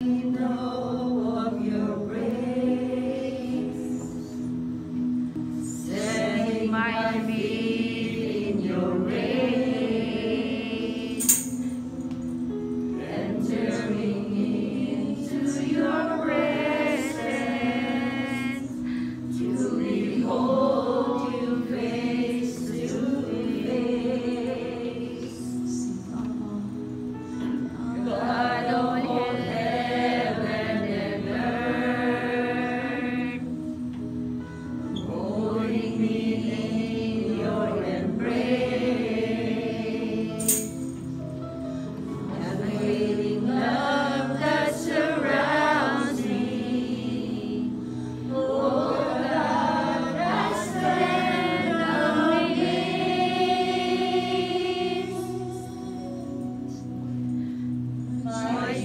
know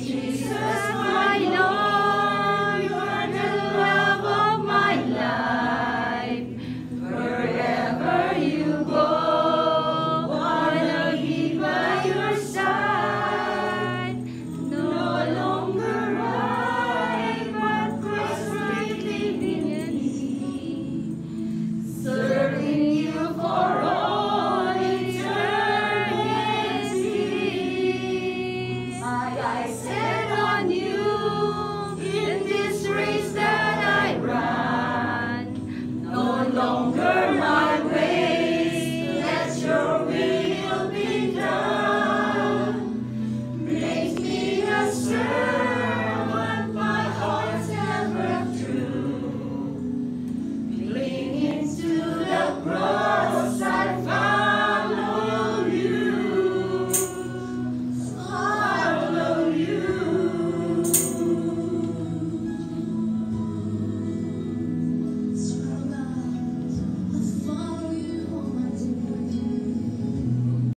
Jesus.